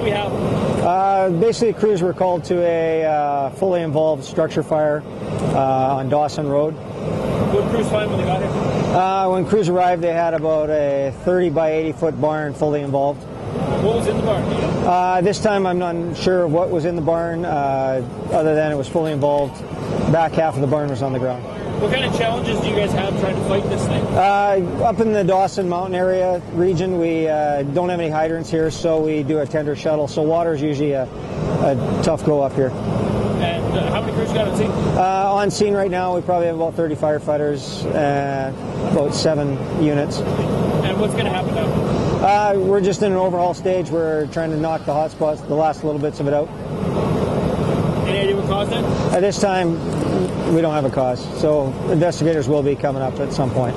do we have? Uh, basically, crews were called to a uh, fully involved structure fire uh, on Dawson Road. What crews find when they got here? Uh, when crews arrived, they had about a 30 by 80 foot barn fully involved. What was in the barn? do you know? Uh, this time, I'm not sure of what was in the barn, uh, other than it was fully involved. Back half of the barn was on the ground. What kind of challenges do you guys have trying to fight this thing? Uh, up in the Dawson Mountain area region, we uh, don't have any hydrants here, so we do a tender shuttle. So water is usually a, a tough go up here. And uh, how many crews you got on scene? Uh, on scene right now, we probably have about 30 firefighters, uh, about seven units. And what's going to happen now? Uh, we're just in an overhaul stage. We're trying to knock the hot spots, the last little bits of it out. Any idea what caused it? At this time, we don't have a cause, so investigators will be coming up at some point.